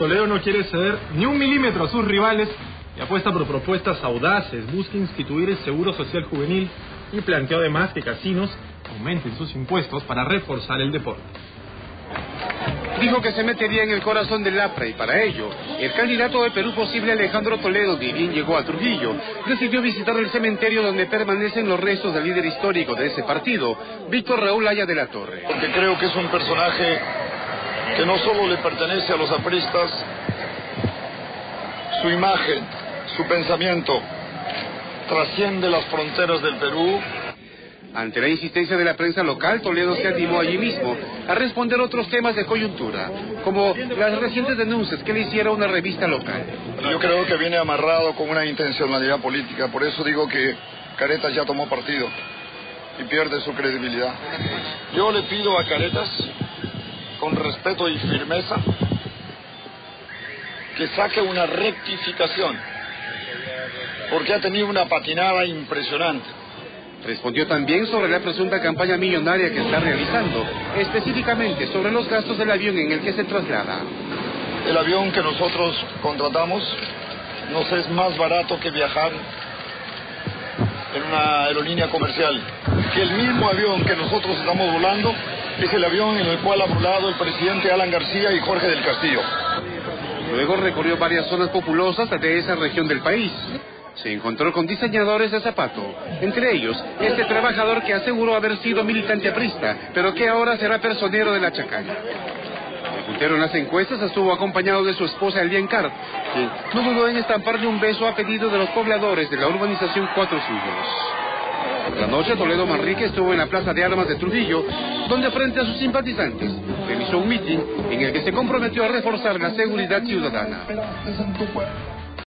Toledo no quiere ceder ni un milímetro a sus rivales y apuesta por propuestas audaces, busca instituir el seguro social juvenil y planteó además que casinos aumenten sus impuestos para reforzar el deporte. Dijo que se metería en el corazón del APRA y para ello, el candidato de Perú posible Alejandro Toledo, ni bien llegó a Trujillo, decidió visitar el cementerio donde permanecen los restos del líder histórico de ese partido, Víctor Raúl Aya de la Torre. Porque creo que es un personaje que no solo le pertenece a los apristas, su imagen, su pensamiento trasciende las fronteras del Perú. Ante la insistencia de la prensa local, Toledo se animó allí mismo a responder otros temas de coyuntura, como las recientes denuncias que le hiciera una revista local. Yo creo que viene amarrado con una intencionalidad política, por eso digo que Caretas ya tomó partido y pierde su credibilidad. Yo le pido a Caretas, con respeto y firmeza, que saque una rectificación, porque ha tenido una patinada impresionante. Respondió también sobre la presunta campaña millonaria que está realizando, específicamente sobre los gastos del avión en el que se traslada. El avión que nosotros contratamos nos es más barato que viajar en una aerolínea comercial. Que el mismo avión que nosotros estamos volando es el avión en el cual ha volado el presidente Alan García y Jorge del Castillo. Luego recorrió varias zonas populosas de esa región del país. Se encontró con diseñadores de zapato, entre ellos este trabajador que aseguró haber sido militante aprista, pero que ahora será personero de la Chacana. El puntero en las encuestas estuvo acompañado de su esposa Elian Cart, que no dudó en estamparle un beso a pedido de los pobladores de la urbanización Cuatro Suyos. La noche, Toledo Manrique estuvo en la Plaza de Armas de Trujillo, donde frente a sus simpatizantes realizó un mitin en el que se comprometió a reforzar la seguridad ciudadana.